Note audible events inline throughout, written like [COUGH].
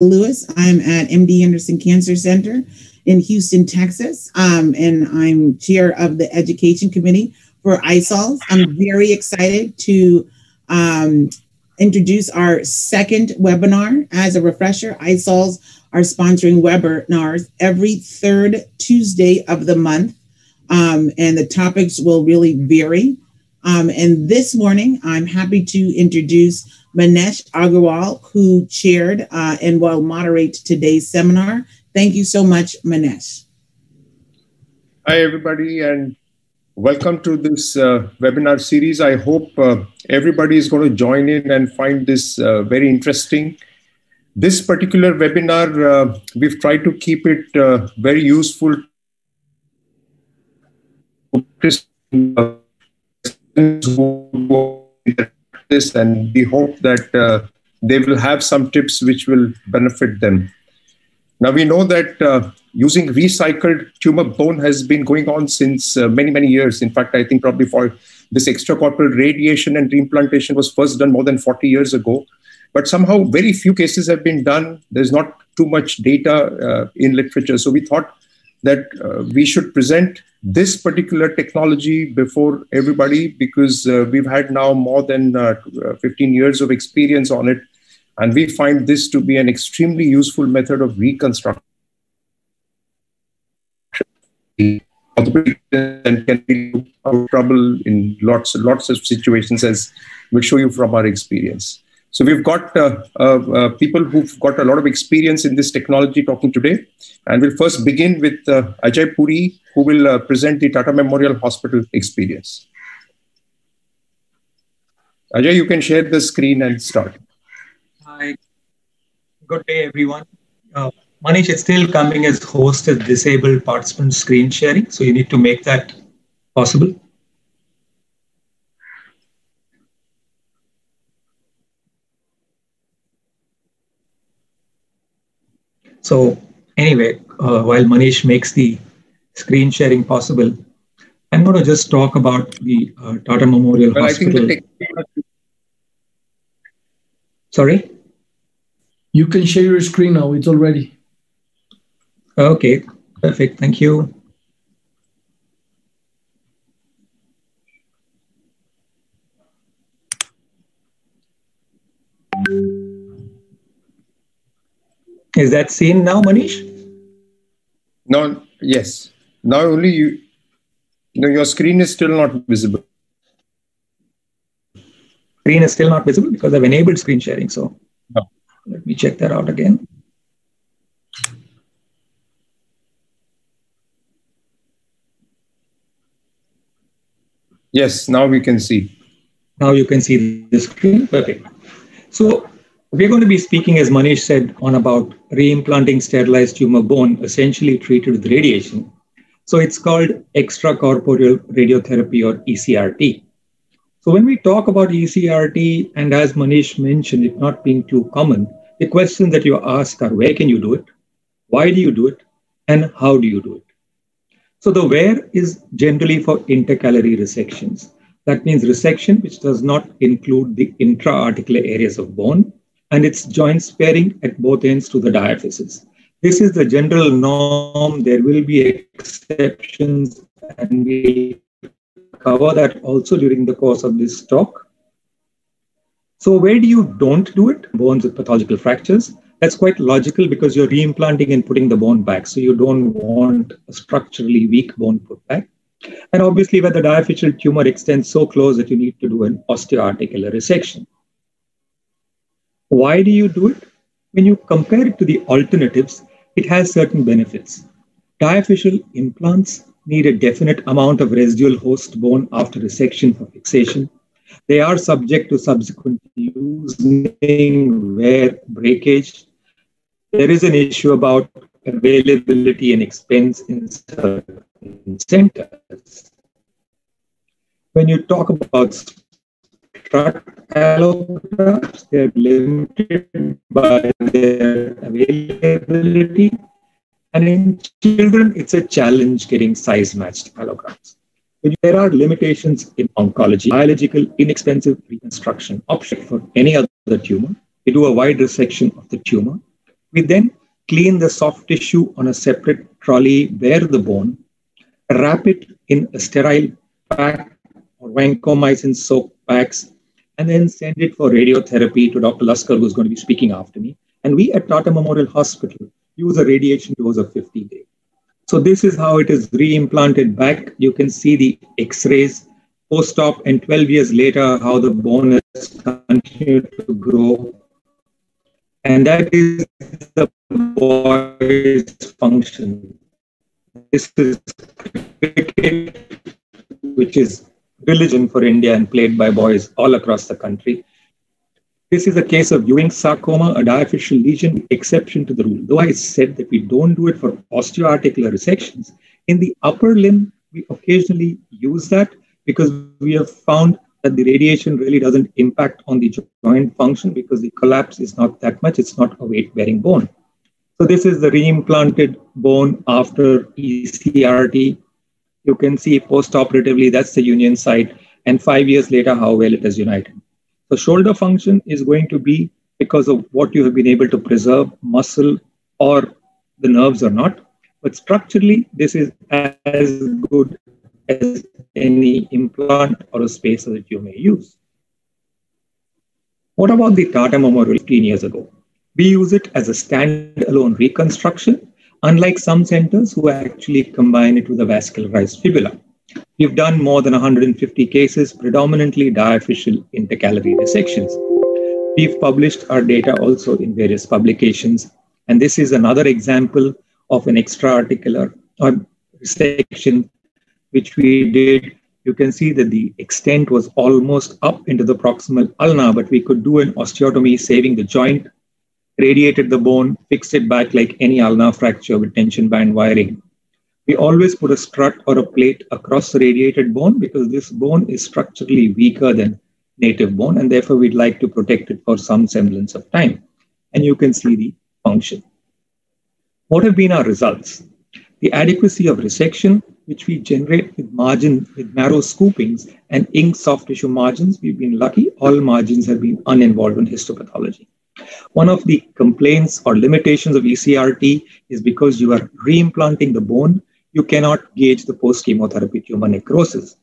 Lewis. I'm at MD Anderson Cancer Center in Houston, Texas, um, and I'm chair of the Education Committee for ISOLS. I'm very excited to um, introduce our second webinar. As a refresher, ISOLS are sponsoring webinars every third Tuesday of the month, um, and the topics will really vary. Um, and this morning, I'm happy to introduce Manish Agarwal, who chaired uh, and will moderate today's seminar. Thank you so much, Manish. Hi, everybody, and welcome to this uh, webinar series. I hope uh, everybody is going to join in and find this uh, very interesting. This particular webinar, uh, we've tried to keep it uh, very useful this and we hope that uh, they will have some tips which will benefit them. Now we know that uh, using recycled tumor bone has been going on since uh, many, many years. In fact, I think probably for this extracorporeal radiation and reimplantation was first done more than 40 years ago. But somehow very few cases have been done. There's not too much data uh, in literature. So we thought that uh, we should present this particular technology before everybody because uh, we've had now more than uh, 15 years of experience on it. And we find this to be an extremely useful method of reconstruction. and can be of trouble in lots lots of situations as we'll show you from our experience. So we've got uh, uh, uh, people who've got a lot of experience in this technology talking today. And we'll first begin with uh, Ajay Puri, who will uh, present the Tata Memorial Hospital experience. Ajay, you can share the screen and start. Hi, good day, everyone. Manish, it's still coming as host as disabled participant screen sharing. So you need to make that possible. So anyway, uh, while Manish makes the screen sharing possible, I'm going to just talk about the uh, Tata Memorial well, Hospital. Sorry? You can share your screen now. It's already. Okay, perfect. Thank you. Is that seen now, Manish? No, yes. Now only you, no, your screen is still not visible. Screen is still not visible because I've enabled screen sharing. So no. let me check that out again. Yes, now we can see. Now you can see the screen. Perfect. So we're going to be speaking, as Manish said, on about reimplanting sterilized tumor bone, essentially treated with radiation. So it's called extracorporeal radiotherapy or ECRT. So when we talk about ECRT, and as Manish mentioned, it not being too common, the questions that you ask are where can you do it? Why do you do it? And how do you do it? So the where is generally for intercalary resections. That means resection which does not include the intra-articular areas of bone and its joint sparing at both ends to the diaphysis. This is the general norm. There will be exceptions, and we cover that also during the course of this talk. So, where do you don't do it? Bones with pathological fractures. That's quite logical because you're reimplanting and putting the bone back. So, you don't want a structurally weak bone put back. And obviously, where the diaphyseal tumor extends so close that you need to do an osteoarticular resection. Why do you do it? When you compare it to the alternatives, it has certain benefits. Diaphyseal implants need a definite amount of residual host bone after resection for fixation. They are subject to subsequent using, wear, breakage. There is an issue about availability and expense in certain centers. When you talk about struck allografts, they're limited by their availability. And in children, it's a challenge getting size matched allografts. There are limitations in oncology, biological, inexpensive reconstruction option for any other tumor. We do a wide resection of the tumor. We then clean the soft tissue on a separate trolley, bare the bone, wrap it in a sterile pack or vancomycin soaked packs, and then send it for radiotherapy to Dr. Laskar, who's going to be speaking after me. And we at Tata Memorial Hospital use a radiation dose of 50 days. So this is how it is reimplanted back. You can see the X-rays post-op and 12 years later, how the bone has continued to grow. And that is the boy's function. This is cricket, which is religion for India and played by boys all across the country. This is a case of Ewing sarcoma, a diaphyseal lesion, exception to the rule. Though I said that we don't do it for osteoarticular resections, in the upper limb, we occasionally use that because we have found that the radiation really doesn't impact on the joint function because the collapse is not that much. It's not a weight bearing bone. So this is the reimplanted bone after ECRT. You can see post-operatively, that's the union site. And five years later, how well it has united. The shoulder function is going to be because of what you have been able to preserve, muscle or the nerves or not. But structurally, this is as good as any implant or a spacer that you may use. What about the Tata Memorial 15 years ago? We use it as a standalone reconstruction, unlike some centers who actually combine it with a vascularized fibula. We've done more than 150 cases, predominantly diaphyseal intercalary resections. We've published our data also in various publications. And this is another example of an extra-articular uh, resection, which we did. You can see that the extent was almost up into the proximal ulna, but we could do an osteotomy, saving the joint, radiated the bone, fixed it back like any ulnar fracture with tension band wiring we always put a strut or a plate across the radiated bone because this bone is structurally weaker than native bone, and therefore we'd like to protect it for some semblance of time. And you can see the function. What have been our results? The adequacy of resection, which we generate with margin with narrow scoopings and ink soft tissue margins, we've been lucky. All margins have been uninvolved in histopathology. One of the complaints or limitations of ECRT is because you are reimplanting the bone, you cannot gauge the post chemotherapy tumor necrosis.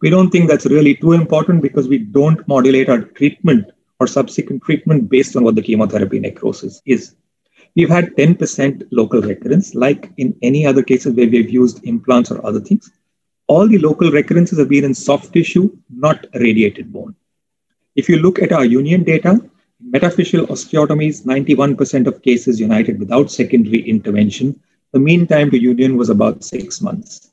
We don't think that's really too important because we don't modulate our treatment or subsequent treatment based on what the chemotherapy necrosis is. We've had 10% local recurrence, like in any other cases where we've used implants or other things. All the local recurrences have been in soft tissue, not radiated bone. If you look at our union data, metaphyseal osteotomies, 91% of cases united without secondary intervention, the mean time to union was about six months.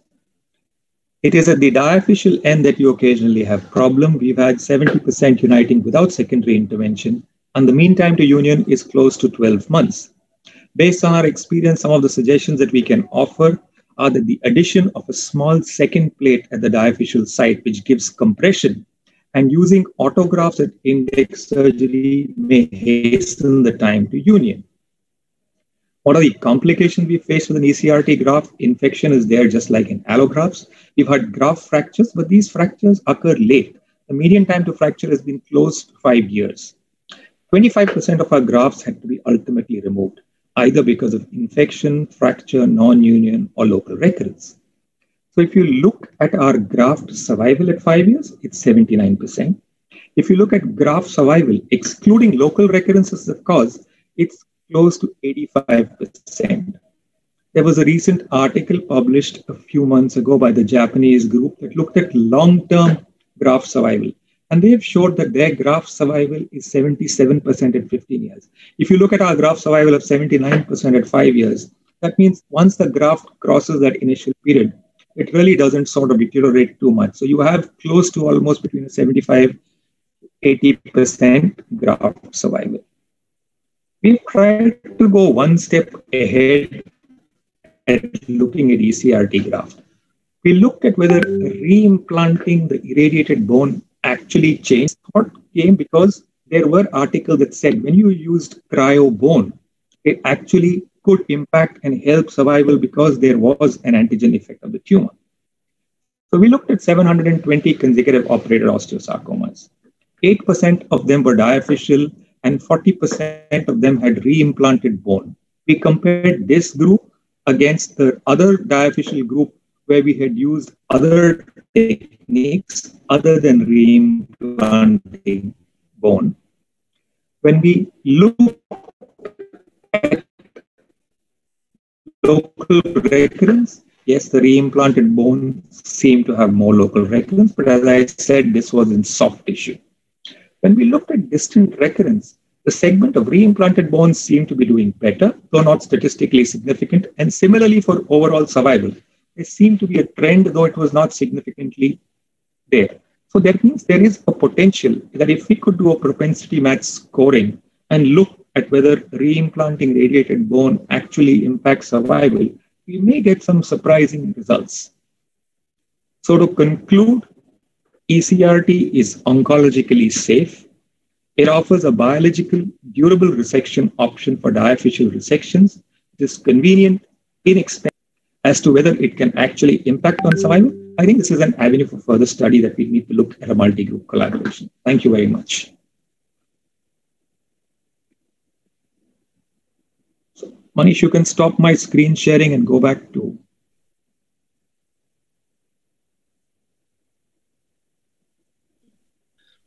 It is at the diaphyseal end that you occasionally have problem. We've had 70% uniting without secondary intervention, and the mean time to union is close to 12 months. Based on our experience, some of the suggestions that we can offer are that the addition of a small second plate at the diaphyseal site, which gives compression, and using autografts at index surgery may hasten the time to union. What are the complications we face with an ECRT graft? Infection is there just like in allografts. We've had graft fractures, but these fractures occur late. The median time to fracture has been close to five years. 25% of our grafts had to be ultimately removed, either because of infection, fracture, non-union, or local recurrence. So if you look at our graft survival at five years, it's 79%. If you look at graft survival, excluding local recurrences of cause, it's close to 85%. There was a recent article published a few months ago by the Japanese group that looked at long term graft survival. And they have showed that their graft survival is 77% at 15 years. If you look at our graft survival of 79% at five years, that means once the graft crosses that initial period, it really doesn't sort of deteriorate too much. So you have close to almost between 75 80% graft survival we tried to go one step ahead at looking at ECRT graft. We looked at whether reimplanting the irradiated bone actually changed. Thought came because there were articles that said when you used cryo bone, it actually could impact and help survival because there was an antigen effect of the tumor. So we looked at 720 consecutive operated osteosarcomas. 8% of them were diaphyseal and 40% of them had reimplanted bone. We compared this group against the other diaphyseal group where we had used other techniques other than reimplanting bone. When we look at local recurrence, yes, the reimplanted bone seemed to have more local recurrence, but as I said, this was in soft tissue. When we looked at distant recurrence, the segment of reimplanted bones seemed to be doing better, though not statistically significant. And similarly for overall survival, there seemed to be a trend, though it was not significantly there. So that means there is a potential that if we could do a propensity match scoring and look at whether reimplanting radiated bone actually impacts survival, we may get some surprising results. So to conclude, ECRT is oncologically safe. It offers a biological durable resection option for diaphyseal resections. It is convenient, inexpensive. As to whether it can actually impact on survival, I think this is an avenue for further study that we need to look at a multi-group collaboration. Thank you very much. Manish, you can stop my screen sharing and go back to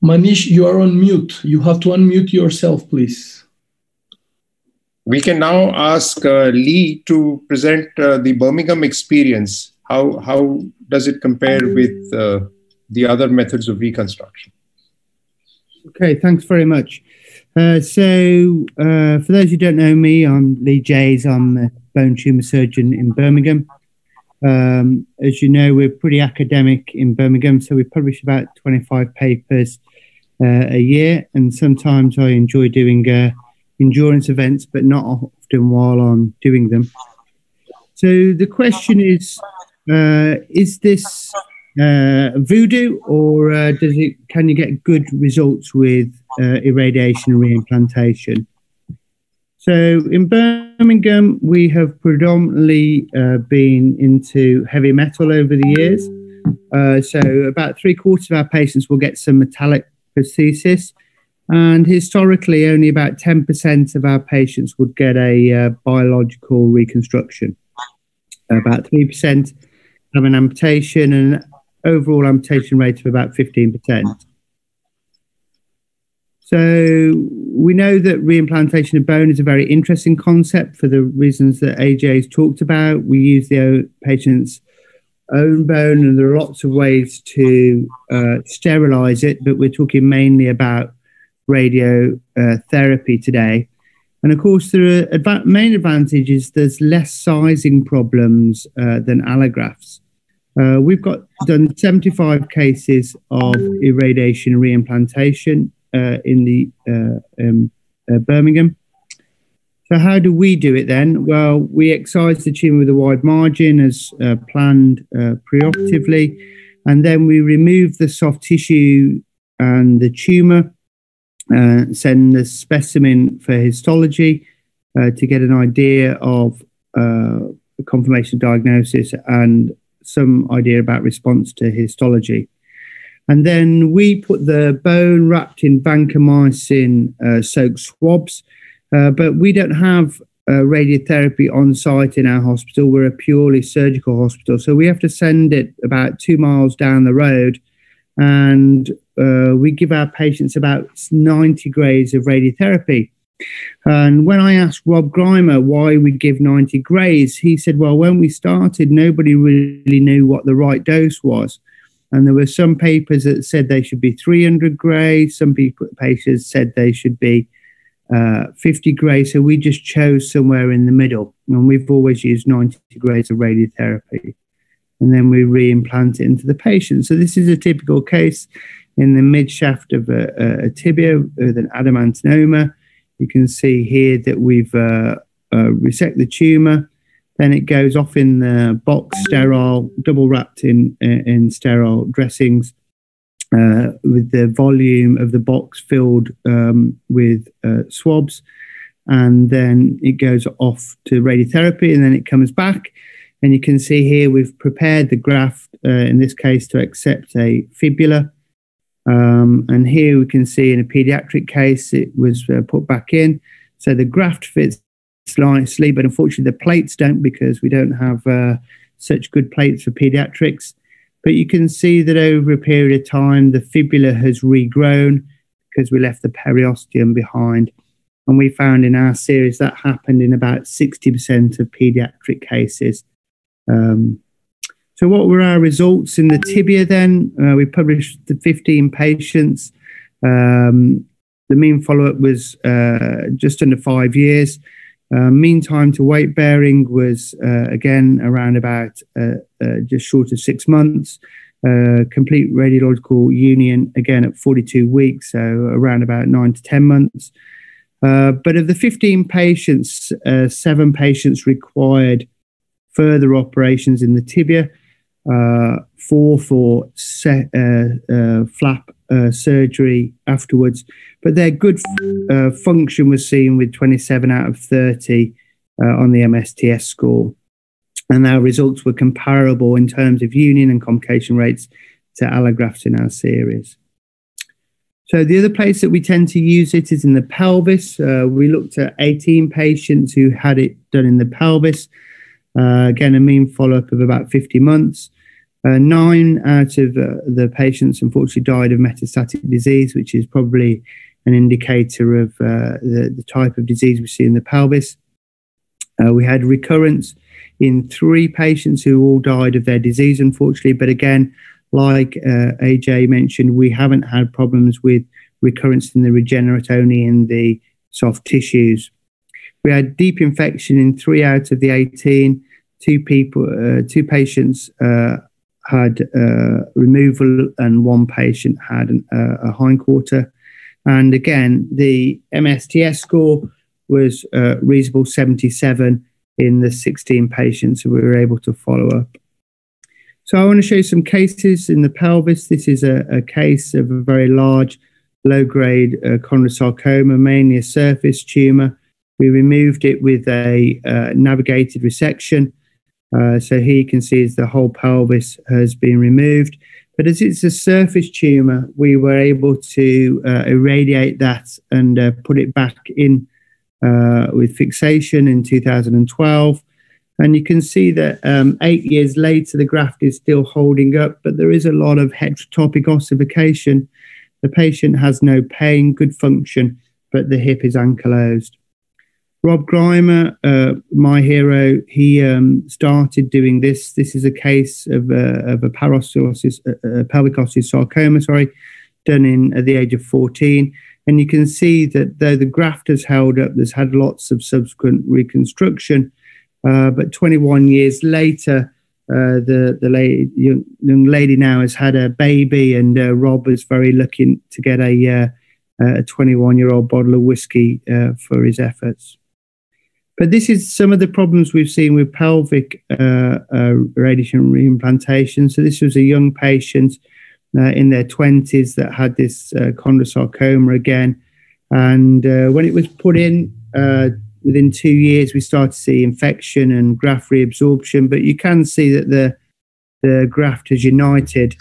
Manish, you are on mute. You have to unmute yourself, please. We can now ask uh, Lee to present uh, the Birmingham experience. How, how does it compare with uh, the other methods of reconstruction? Okay, thanks very much. Uh, so, uh, for those who don't know me, I'm Lee Jeys. I'm a bone tumor surgeon in Birmingham. Um, as you know, we're pretty academic in Birmingham, so we publish about 25 papers uh, a year, and sometimes I enjoy doing uh, endurance events, but not often while I'm doing them. So the question is: uh, Is this uh, voodoo, or uh, does it? Can you get good results with uh, irradiation and reimplantation? So in Birmingham, we have predominantly uh, been into heavy metal over the years. Uh, so about three quarters of our patients will get some metallic prosthesis. And historically, only about 10% of our patients would get a uh, biological reconstruction. About 3% have an amputation and an overall amputation rate of about 15%. So we know that reimplantation of bone is a very interesting concept for the reasons that AJ has talked about. We use the patient's own bone, and there are lots of ways to uh, sterilize it, but we're talking mainly about radiotherapy uh, today. And of course, the main advantage is there's less sizing problems uh, than allografts. Uh, we've got done 75 cases of irradiation reimplantation uh, in the uh, um, uh, Birmingham. So how do we do it then? Well, we excise the tumour with a wide margin as uh, planned uh, preoperatively, and then we remove the soft tissue and the tumour, send the specimen for histology to get an idea of confirmation diagnosis and some idea about response to histology. And then we put the bone wrapped in vancomycin uh, soaked swabs, uh, but we don't have uh, radiotherapy on site in our hospital. We're a purely surgical hospital. So we have to send it about two miles down the road. And uh, we give our patients about 90 grays of radiotherapy. And when I asked Rob Grimer why we give 90 grays, he said, well, when we started, nobody really knew what the right dose was. And there were some papers that said they should be 300 gray. Some people, said they should be uh, 50 gray. So we just chose somewhere in the middle. And we've always used 90 grays of radiotherapy. And then we reimplant it into the patient. So this is a typical case in the mid shaft of a, a, tibia with an adamantinoma. You can see here that we've uh, uh, resect the tumor then it goes off in the box, sterile, double wrapped in in sterile dressings, uh, with the volume of the box filled um, with uh, swabs, and then it goes off to radiotherapy, and then it comes back. And you can see here we've prepared the graft uh, in this case to accept a fibula, Um, and here we can see in a pediatric case, it was uh, put back in. So the graft fits nicely, but unfortunately the plates don't because we don't have uh, such good plates for pediatrics. But you can see that over a period of time, the fibula has regrown because we left the periosteum behind. And we found in our series that happened in about 60% of pediatric cases. Um, so, what were our results in the tibia then? Uh, we published the 15 patients. Um, the mean follow up was uh, just under five years. Uh, mean time to weight bearing was uh, again around about uh, uh, just short of six months. complete radiological union again at 42 weeks, so around about nine to 10 months. but of the 15 patients, seven patients required further operations in the tibia four for uh, uh, flap uh, surgery afterwards. But their good uh, function was seen with 27 out of 30 uh, on the MSTS score. And our results were comparable in terms of union and complication rates to allografts in our series. So the other place that we tend to use it is in the pelvis. we looked at 18 patients who had it done in the pelvis. Uh, again, a mean follow up of about 50 months. Uh, nine out of uh, the patients unfortunately died of metastatic disease, which is probably an indicator of uh, the, the, type of disease we see in the pelvis. Uh, we had recurrence in three patients who all died of their disease, unfortunately. But again, like uh, AJ mentioned, we haven't had problems with recurrence in the regenerate, only in the soft tissues. We had deep infection in three out of the 18. Two people, uh, two patients uh, had uh, removal, and one patient had an, uh, a hindquarter. And again, the MSTS score was uh, reasonable 77 in the 16 patients that we were able to follow up. So I want to show you some cases in the pelvis. This is a, a case of a very large low-grade uh, chondrosarcoma, mainly a surface tumor we removed it with a uh, navigated resection. Uh, so here you can see as the whole pelvis has been removed. But as it's a surface tumor, we were able to uh, irradiate that and uh, put it back in uh, with fixation in 2012. And you can see that um, eight years later, the graft is still holding up, but there is a lot of heterotopic ossification. The patient has no pain, good function, but the hip is ankylosed. Rob Grimer, uh, my hero, he um, started doing this. This is a case of, uh, of a parostosis, uh, uh, pelvic osseous sarcoma, sorry, done in at the age of 14. And you can see that though the graft has held up, there's had lots of subsequent reconstruction. Uh, but 21 years later, uh, the the young, young, lady now has had a baby, and Rob is very lucky to get a a 21 year old bottle of whiskey for his efforts. But this is some of the problems we've seen with pelvic uh, uh, radiation reimplantation. So this was a young patient uh, in their 20s that had this uh, chondrosarcoma again. And uh, when it was put in, uh, within two years, we started to see infection and graft reabsorption. But you can see that the, the graft has united.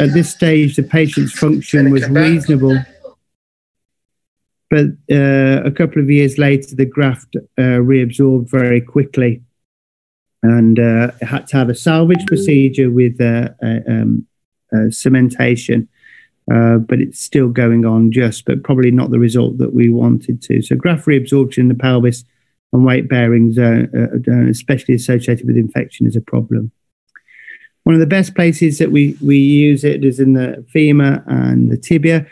At this stage, the patient's function was reasonable. But uh, a couple of years later, the graft uh, reabsorbed very quickly and uh, had to have a salvage procedure with uh, um, cementation. But it's still going on just, but probably not the result that we wanted to. So, graft reabsorption in the pelvis and weight bearing zone, especially associated with infection, is a problem. One of the best places that we, we use it is in the femur and the tibia.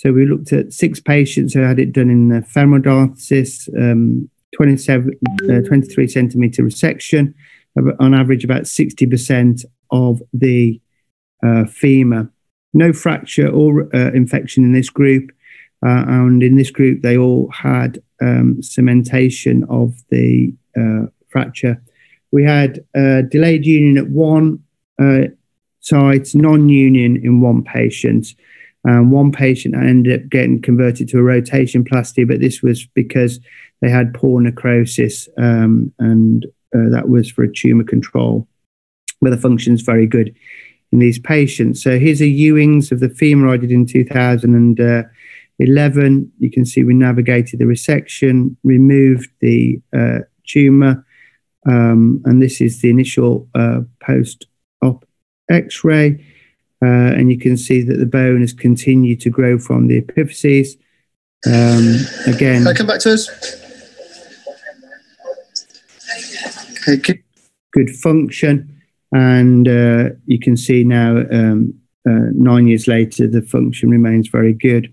So we looked at six patients who had it done in the femoral diaphysis, um, 27, uh, 23 centimeter resection, on average about 60% of the uh, femur. No fracture or uh, infection in this group. Uh, and in this group, they all had um, cementation of the uh, fracture. We had uh, delayed union at one site, non union in one patient. Um, one patient ended up getting converted to a rotation plasty, but this was because they had poor necrosis um, and uh, that was for a tumor control, but the function is very good in these patients. So here's a Ewing's of the femur I did in 2011. You can see we navigated the resection, removed the uh, tumor, um, and this is the initial uh, post-op X-ray. Uh, and you can see that the bone has continued to grow from the epiphyses. Um, again, Can I come back to us? Okay, good function. And uh, you can see now, um, uh, nine years later, the function remains very good.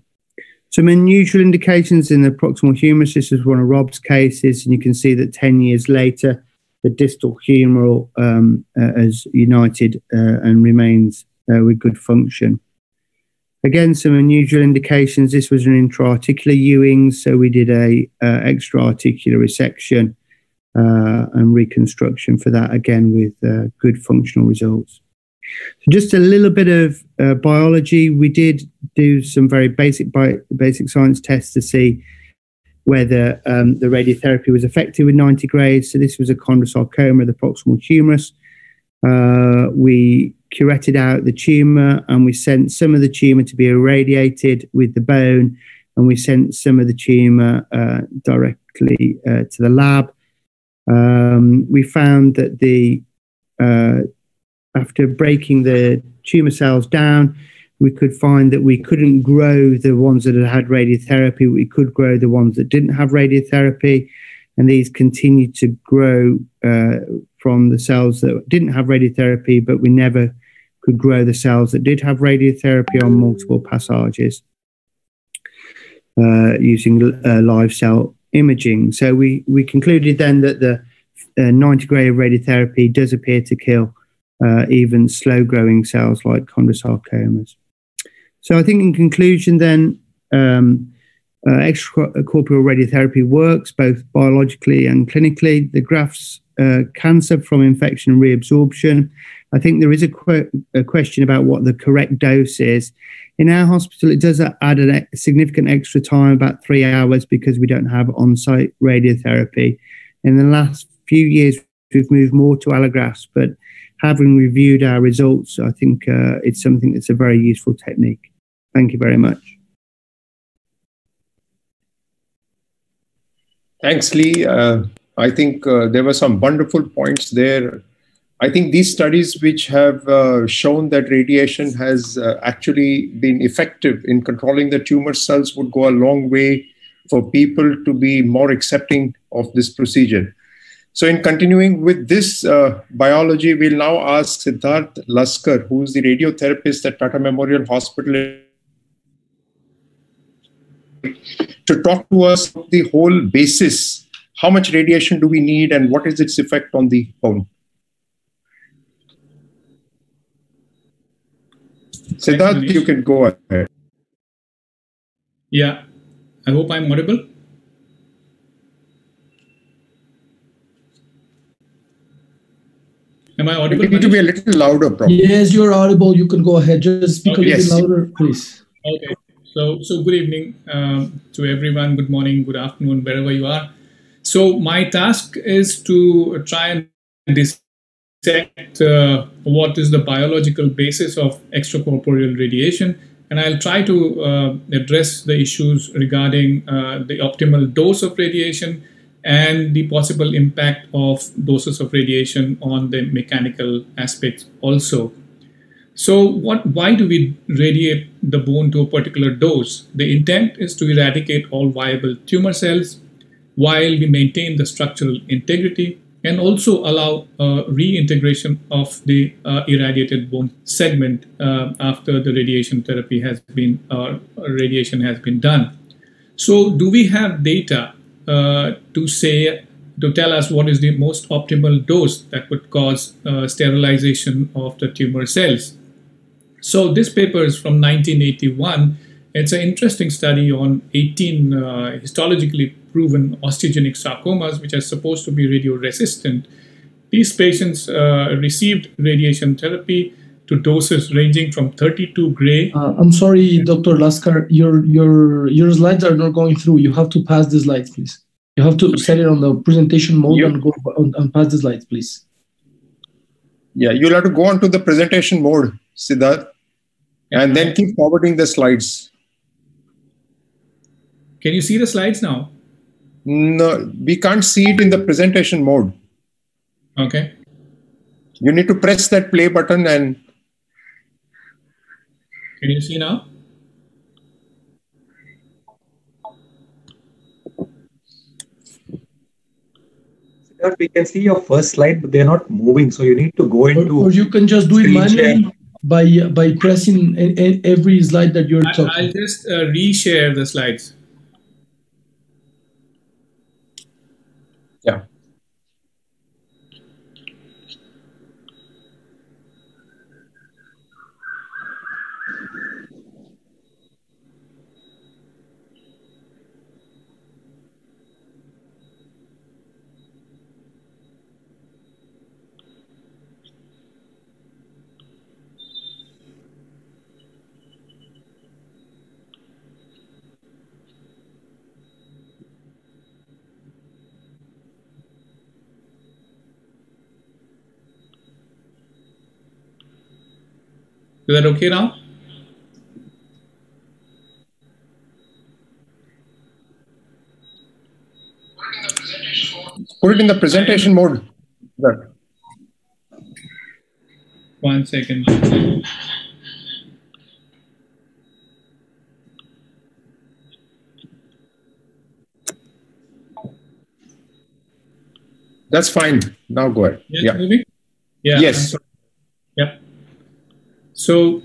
Some unusual indications in the proximal humerus. This is one of Rob's cases, and you can see that 10 years later, the distal humeral um, uh, has united uh, and remains uh, with good function. Again, some unusual indications. This was an intra-articular Ewing, so we did a uh, extra-articular resection uh, and reconstruction for that again with uh, good functional results. So just a little bit of uh, biology. We did do some very basic bi- basic science tests to see whether um, the radiotherapy was effective with 90 grays. So this was a chondrosarcoma of the proximal humerus. Uh, we curetted out the tumor and we sent some of the tumor to be irradiated with the bone and we sent some of the tumor uh, directly uh, to the lab um, we found that the uh, after breaking the tumor cells down, we could find that we couldn't grow the ones that had had radiotherapy. We could grow the ones that didn't have radiotherapy, and these continued to grow uh, from the cells that didn't have radiotherapy, but we never could grow the cells that did have radiotherapy on multiple passages uh, using uh, live cell imaging. So we, we concluded then that the uh, 90 gray of radiotherapy does appear to kill uh, even slow growing cells like chondrosarcomas. So I think in conclusion then, um, uh, extracorporeal radiotherapy works both biologically and clinically. The grafts uh, cancer from infection reabsorption. I think there is a, que- a, question about what the correct dose is. In our hospital, it does add a significant extra time, about three hours, because we don't have on site radiotherapy. In the last few years, we've moved more to allografts, but having reviewed our results, I think uh, it's something that's a very useful technique. Thank you very much. Thanks, Lee. Uh, I think uh, there were some wonderful points there I think these studies, which have uh, shown that radiation has uh, actually been effective in controlling the tumor cells, would go a long way for people to be more accepting of this procedure. So, in continuing with this uh, biology, we'll now ask Siddharth Laskar, who is the radiotherapist at Tata Memorial Hospital, to talk to us the whole basis. How much radiation do we need, and what is its effect on the bone? Siddharth, you can go ahead. Yeah, I hope I'm audible. Am I audible? You need to be a little louder, probably. Yes, you're audible. You can go ahead. Just speak okay. a little yes. louder, please. Okay. So, so good evening um, to everyone. Good morning, good afternoon, wherever you are. So, my task is to try and dissect uh, what is the biological basis of extracorporeal radiation. And I'll try to uh, address the issues regarding uh, the optimal dose of radiation and the possible impact of doses of radiation on the mechanical aspects also. So, what? Why do we radiate the bone to a particular dose? The intent is to eradicate all viable tumor cells while we maintain the structural integrity and also allow uh, reintegration of the uh, irradiated bone segment uh, after the radiation therapy has been uh, radiation has been done. So, do we have data uh, to say to tell us what is the most optimal dose that would cause uh, sterilization of the tumor cells? So, this paper is from 1981. It's an interesting study on 18 histologically proven osteogenic sarcomas, which are supposed to be radio-resistant. These patients uh, received radiation therapy to doses ranging from 32 gray. Uh, I'm sorry, Dr. Laskar, your your your slides are not going through. You have to pass the slides, please. You have to set it on the presentation mode yep. and go and pass the slides, please. Yeah, you'll have to go on to the presentation mode Siddharth, and then keep forwarding the slides. Can you see the slides now? No, we can't see it in the presentation mode. Okay. You need to press that play button and Can you see now? We can see your first slide, but they're not moving. So you need to go into. or you can just do it screen share. manually by by pressing a, a- every slide that you're I- talking. I'll just uh, reshare the slides. Is that okay now? Put it in the presentation mode. Siddharth. One second. That's fine. Now go ahead. Yes, Yeah. moving? Yeah. Yes. So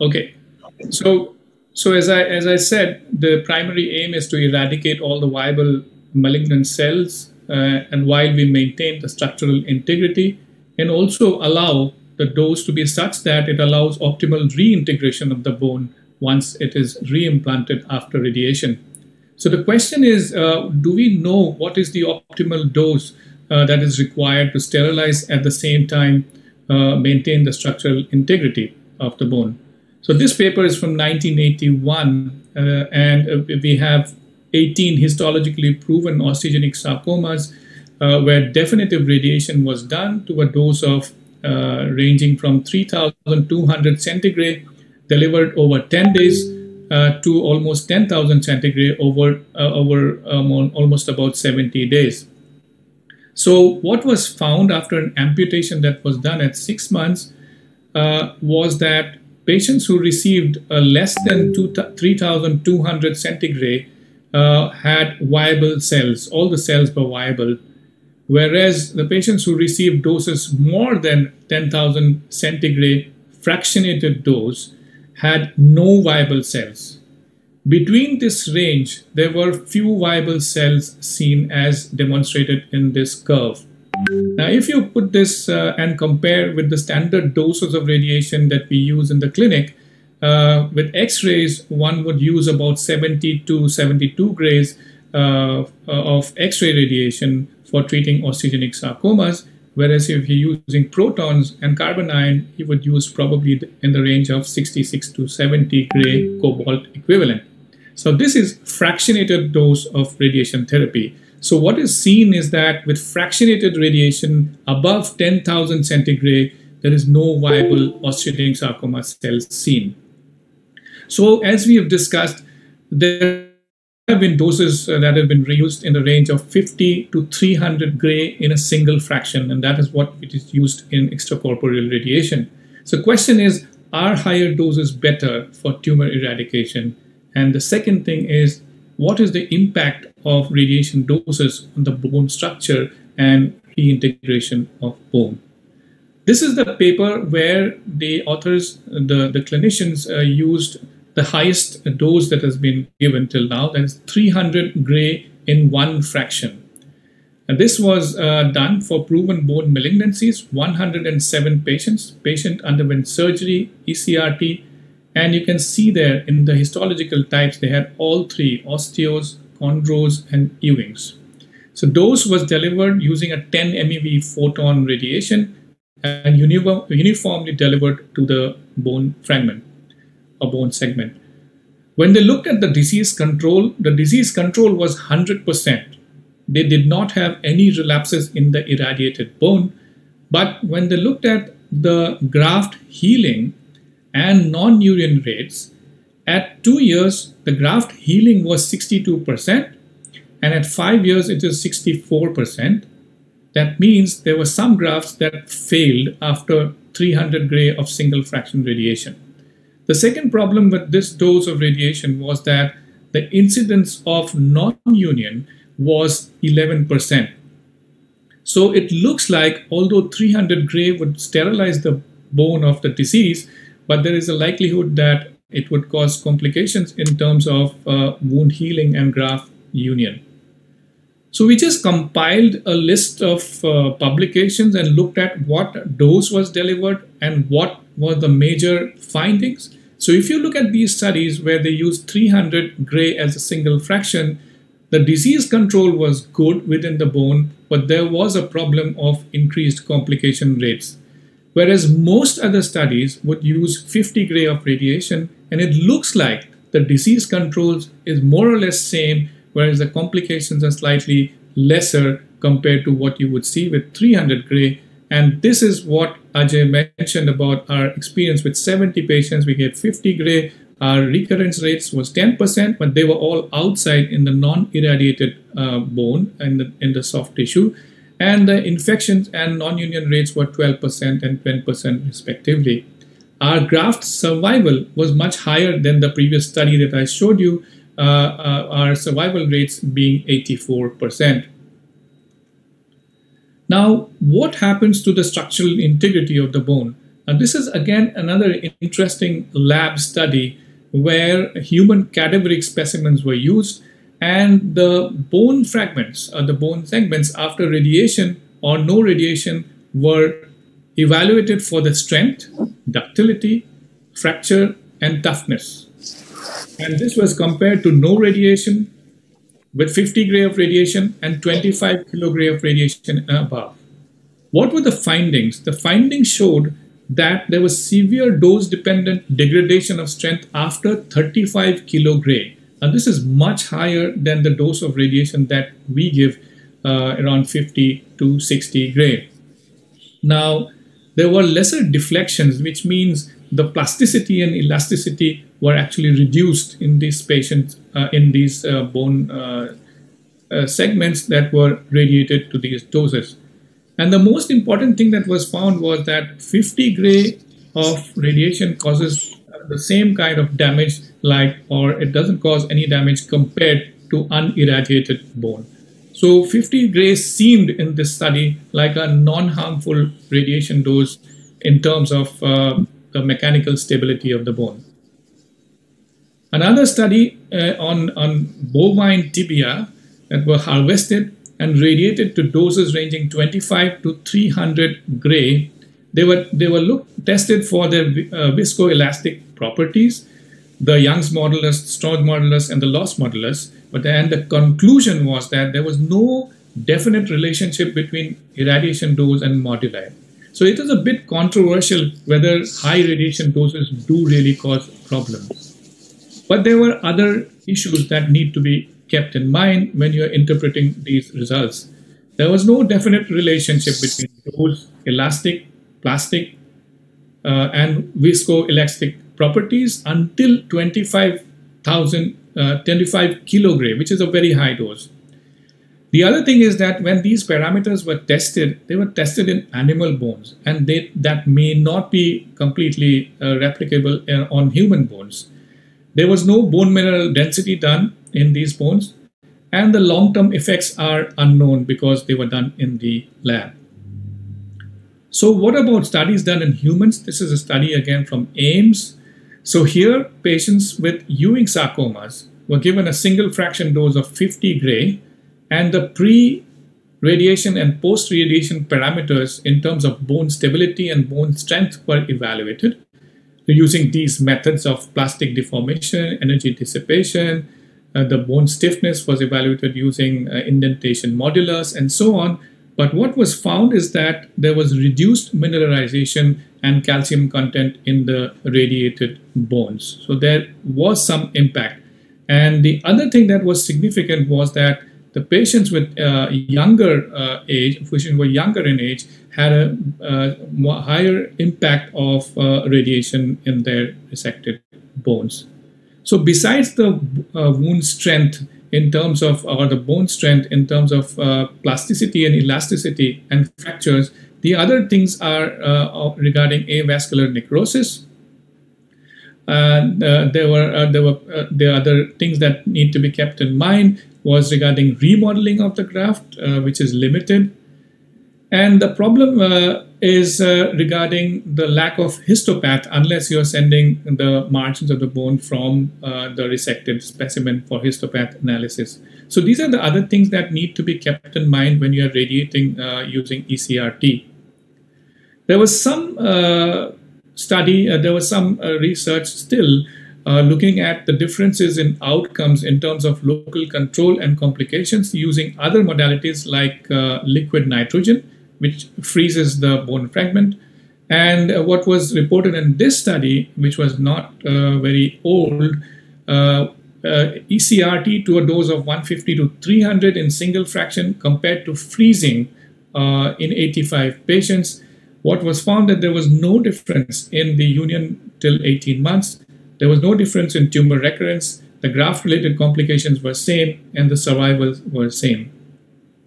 okay. So so as I as I said, the primary aim is to eradicate all the viable malignant cells, uh, and while we maintain the structural integrity, and also allow the dose to be such that it allows optimal reintegration of the bone once it is reimplanted after radiation. So the question is, uh, do we know what is the optimal dose uh, that is required to sterilize at the same time uh, maintain the structural integrity of the bone? So this paper is from 1981, uh, and uh, we have 18 histologically proven osteogenic sarcomas uh, where definitive radiation was done to a dose of ranging from 3,200 centigray delivered over 10 days to almost 10,000 centigray over uh, over um, almost about 70 days. So what was found after an amputation that was done at six months uh, was that patients who received uh, less than 3,200 centigray uh, had viable cells. All the cells were viable, whereas the patients who received doses more than 10,000 centigrade fractionated dose had no viable cells. Between this range, there were few viable cells seen as demonstrated in this curve. Now, if you put this uh, and compare with the standard doses of radiation that we use in the clinic, uh, with X-rays, one would use about 70 to 72 grays uh, of X-ray radiation for treating osteogenic sarcomas, whereas if you're using protons and carbon ion, you would use probably in the range of 66 to 70 gray cobalt equivalent. So this is fractionated dose of radiation therapy. So what is seen is that with fractionated radiation above 10,000 centigray, there is no viable osteogenic sarcoma cells seen. So as we have discussed, there have been doses uh, that have been reused in the range of 50 to 300 gray in a single fraction, and that is what it is used in extracorporeal radiation. So question is, are higher doses better for tumor eradication? And the second thing is, what is the impact of radiation doses on the bone structure and reintegration of bone? This is the paper where the authors, the, the clinicians, uh, used the highest dose that has been given till now, that is 300 gray in one fraction. And this was uh, done for proven bone malignancies, 107 patients. Patient underwent surgery, ECRT, and you can see there in the histological types, they had all three osteos, chondros, and Ewings. So dose was delivered using a 10 MeV photon radiation and uni- uniformly delivered to the bone fragment or bone segment. When they looked at the disease control, the disease control was 100%. they did not have any relapses in the irradiated bone. But when they looked at the graft healing and non union rates, at two years, the graft healing was 62%, and at five years, it is 64%. That means there were some grafts that failed after 300 gray of single fraction radiation. The second problem with this dose of radiation was that the incidence of non-union was 11%. So it looks like although 300 gray would sterilize the bone of the disease, but there is a likelihood that it would cause complications in terms of uh, wound healing and graft union. So we just compiled a list of uh, publications and looked at what dose was delivered and what were the major findings. So if you look at these studies where they used 300 gray as a single fraction, the disease control was good within the bone, but there was a problem of increased complication rates. Whereas most other studies would use 50 gray of radiation, and it looks like the disease controls is more or less same whereas the complications are slightly lesser compared to what you would see with 300 gray. And this is what Ajay mentioned about our experience with 70 patients. We gave 50 gray. Our recurrence rates was 10%, but they were all outside in the non-irradiated uh, bone and in the, in the soft tissue. And the infections and non-union rates were 12% and 10% respectively. Our graft survival was much higher than the previous study that I showed you, uh, uh, our survival rates being 84%. Now, what happens to the structural integrity of the bone? And this is again another interesting lab study where human cadaveric specimens were used and the bone fragments or the bone segments after radiation or no radiation were evaluated for the strength, ductility, fracture, and toughness. And this was compared to no radiation with 50 gray of radiation and 25 kilogray of radiation and above. What were the findings? The findings showed that there was severe dose dependent degradation of strength after 35 kilogray. Now, this is much higher than the dose of radiation that we give uh, around 50 to 60 gray. Now, there were lesser deflections, which means the plasticity and elasticity were actually reduced in these patients, in these uh, bone uh, uh, segments that were radiated to these doses. And the most important thing that was found was that 50 gray of radiation causes the same kind of damage like, or it doesn't cause any damage compared to unirradiated bone. So 50 gray seemed in this study like a non-harmful radiation dose in terms of uh, the mechanical stability of the bone. Another study uh, on, on bovine tibia that were harvested and radiated to doses ranging 25 to 300 gray. They were, they were tested for their uh, viscoelastic properties, the Young's modulus, storage modulus, and the loss modulus. But then the conclusion was that there was no definite relationship between irradiation dose and moduli. So it is a bit controversial whether high radiation doses do really cause problems. But there were other issues that need to be kept in mind when you're interpreting these results. There was no definite relationship between those elastic, plastic, uh, and viscoelastic properties until 25,000, uh, 25 kilogray, which is a very high dose. The other thing is that when these parameters were tested, they were tested in animal bones, and they, that may not be completely uh, replicable uh, on human bones. There was no bone mineral density done in these bones, and the long term effects are unknown because they were done in the lab. So, what about studies done in humans? This is a study again from Ames. So, here patients with Ewing sarcomas were given a single fraction dose of 50 gray and the pre radiation and post radiation parameters in terms of bone stability and bone strength were evaluated using these methods of plastic deformation, energy dissipation. Uh, the bone stiffness was evaluated using uh, indentation modulus and so on. But what was found is that there was reduced mineralization and calcium content in the radiated bones. So there was some impact. And the other thing that was significant was that the patients with uh, younger uh, age, patients were younger in age, had a uh, higher impact of uh, radiation in their resected bones. So, besides the uh, wound strength in terms of, or the bone strength in terms of uh, plasticity and elasticity and fractures, the other things are regarding avascular necrosis, and uh, there were uh, there were uh, there other things that need to be kept in mind was regarding remodeling of the graft, which is limited, and the problem is regarding the lack of histopath unless you're sending the margins of the bone from the resected specimen for histopath analysis. So these are the other things that need to be kept in mind when you are radiating uh, using ECRT. There was some uh, study, uh, there was some uh, research still uh, looking at the differences in outcomes in terms of local control and complications using other modalities like liquid nitrogen, which freezes the bone fragment. And uh, what was reported in this study, which was not uh, very old, uh, ECRT to a dose of 150 to 300 in single fraction compared to freezing in 85 patients what was found that there was no difference in the union till 18 months. There was no difference in tumor recurrence. The graft-related complications were same and the survival were same.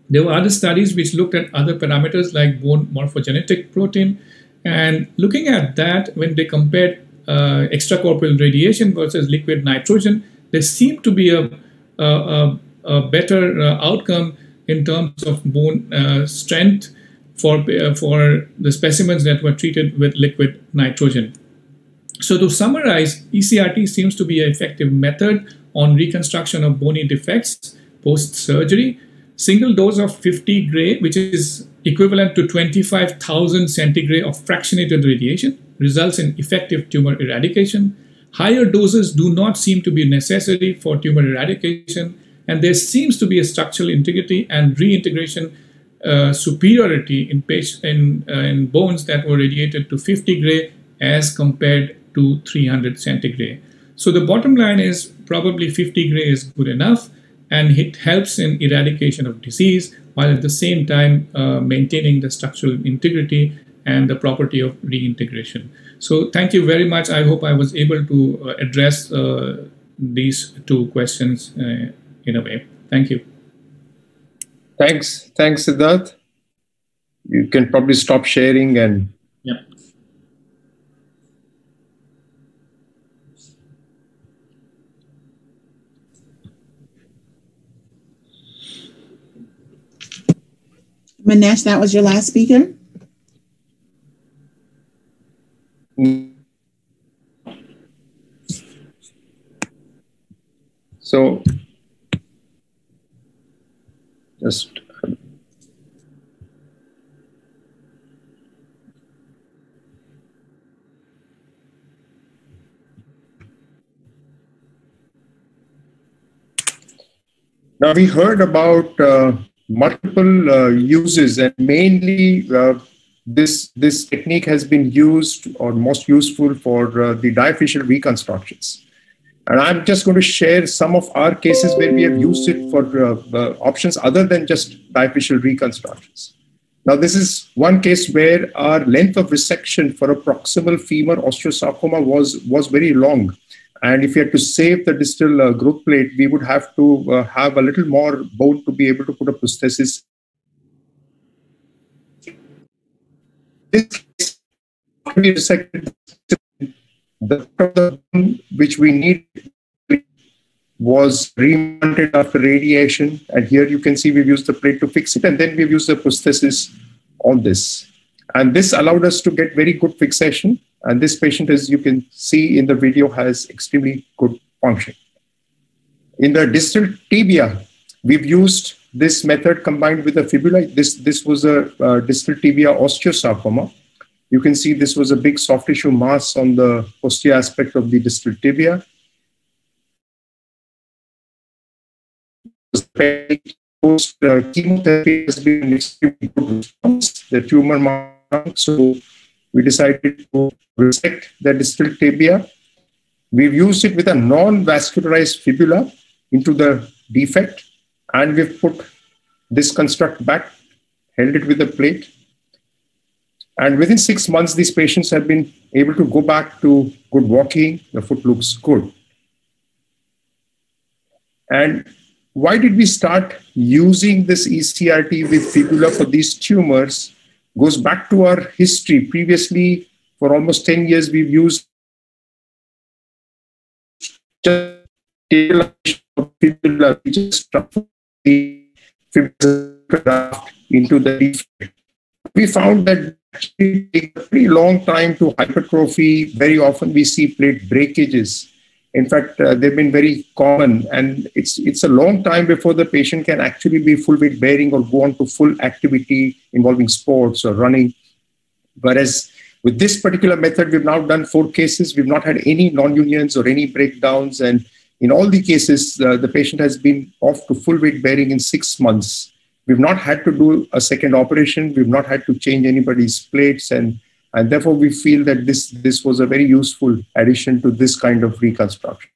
There were other studies which looked at other parameters like bone morphogenetic protein. And looking at that, when they compared uh, extracorporeal radiation versus liquid nitrogen, there seemed to be a, a, a, a better uh, outcome in terms of bone uh, strength for, uh, for the specimens that were treated with liquid nitrogen. So to summarize, ECRT seems to be an effective method on reconstruction of bony defects post-surgery. Single dose of 50 gray, which is equivalent to 25,000 centigray of fractionated radiation, results in effective tumor eradication. Higher doses do not seem to be necessary for tumor eradication, and there seems to be a structural integrity and reintegration uh, superiority in, in, uh, in bones that were radiated to 50 gray as compared to 300 centigray. So the bottom line is probably 50 gray is good enough and it helps in eradication of disease while at the same time uh, maintaining the structural integrity and the property of reintegration. So thank you very much. I hope I was able to uh, address uh, these two questions uh, in a way. Thank you. Thanks. Thanks, Siddharth. You can probably stop sharing and. Manish, that was your last speaker? So just Now we heard about uh, multiple uh, uses and mainly uh, this, this technique has been used or most useful for uh, the diaphyseal reconstructions. And I'm just going to share some of our cases where we have used it for uh, options other than just diaphyseal reconstructions. Now, this is one case where our length of resection for a proximal femur osteosarcoma was, was very long. And if we had to save the distal uh, growth plate, we would have to uh, have a little more bone to be able to put a prosthesis. This we resected the which we need was remounted after radiation. And here you can see we've used the plate to fix it. And then we've used the prosthesis on this. And this allowed us to get very good fixation. And this patient, as you can see in the video, has extremely good function. In the distal tibia, we've used this method combined with a fibula. This, this was a uh, distal tibia osteosarcoma. You can see this was a big soft tissue mass on the posterior aspect of the distal tibia. Post chemotherapy has been extremely good response. The tumor marked, so we decided to resect the distal tibia. We've used it with a non-vascularized fibula into the defect, and we've put this construct back, held it with a plate. And within six months, these patients have been able to go back to good walking. The foot looks good. And why did we start using this ECRT with fibula for these tumors? Goes back to our history. Previously, for almost 10 years, we've used into the leaf. We found that it takes a pretty long time to hypertrophy. Very often we see plate breakages in fact, uh, they've been very common, and it's it's a long time before the patient can actually be full weight bearing or go on to full activity involving sports or running. Whereas with this particular method, we've now done four cases. We've not had any non-unions or any breakdowns, and in all the cases, uh, the patient has been off to full weight bearing in six months. We've not had to do a second operation. We've not had to change anybody's plates, and and therefore, we feel that this, this was a very useful addition to this kind of reconstruction.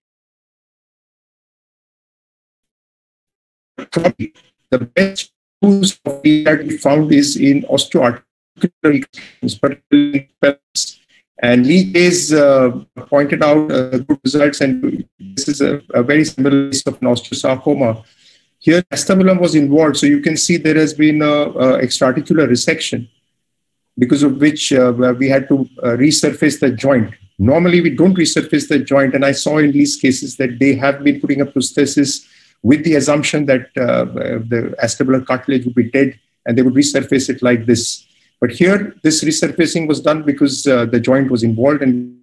The best use that we found is in osteoarticular particularly and Lee Jeys uh, pointed out uh, good results, and this is a, a very similar case of osteosarcoma. Here, acetabulum was involved, so you can see there has been a, a resection because of which uh, we had to uh, resurface the joint. Normally, we don't resurface the joint, and I saw in these cases that they have been putting a prosthesis with the assumption that uh, the acetabular cartilage would be dead and they would resurface it like this. But here, this resurfacing was done because uh, the joint was involved and